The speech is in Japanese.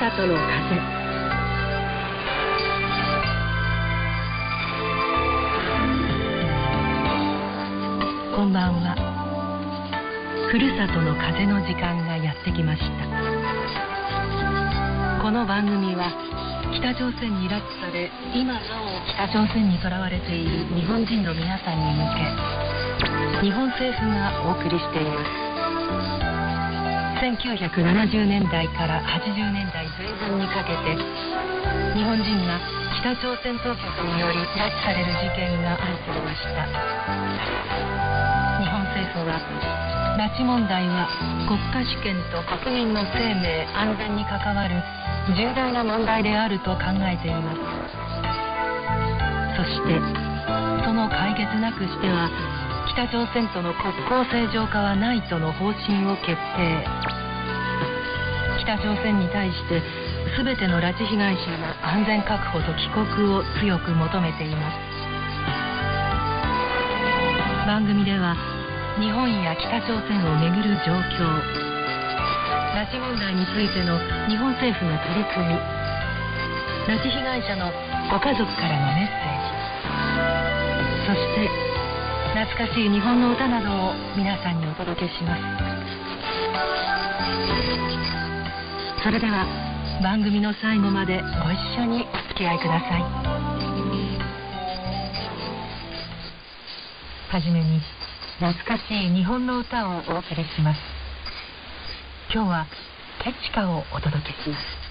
里の風。こんばんは。ふるさとの風の時間がやってきました。この番組は北朝鮮に拉致され今なお北朝鮮にとらわれている日本人の皆さんに向け日本政府がお送りしています。1970年代から80年代前半にかけて日本人が北朝鮮当局により拉致される事件が相次ぎました。日本政府は拉致問題は国家主権と国民の生命安全に関わる重大な問題であると考えています。そしてその解決なくしては北朝鮮との国交正常化はないとの方針を決定。北朝鮮に対して全ての拉致被害者の安全確保と帰国を強く求めています。番組では日本や北朝鮮をめぐる状況拉致問題についての日本政府の取り組み拉致被害者のご家族からのメッセージ懐かしい日本の歌などを皆さんにお届けします。それでは番組の最後までご一緒にお付き合いください。はじめに懐かしい日本の歌をお送りします。今日はケチカをお届けします。